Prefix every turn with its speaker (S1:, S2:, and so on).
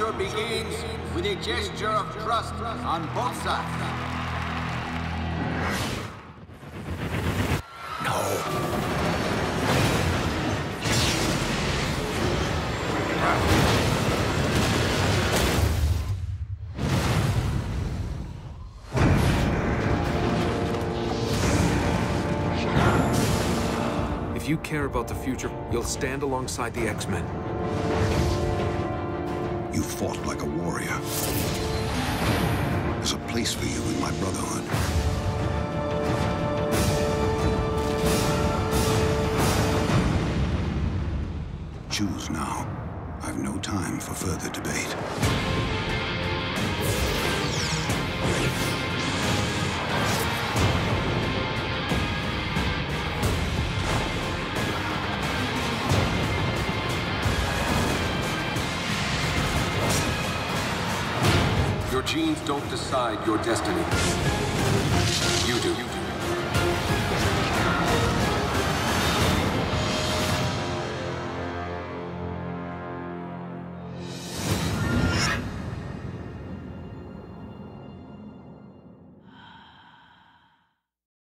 S1: future begins with a gesture of trust on both sides.
S2: If you care about the future, you'll stand alongside the X-Men.
S3: You fought like a warrior. There's a place for you in my brotherhood. Choose now. I've no time for further debate.
S1: Your genes don't decide your destiny.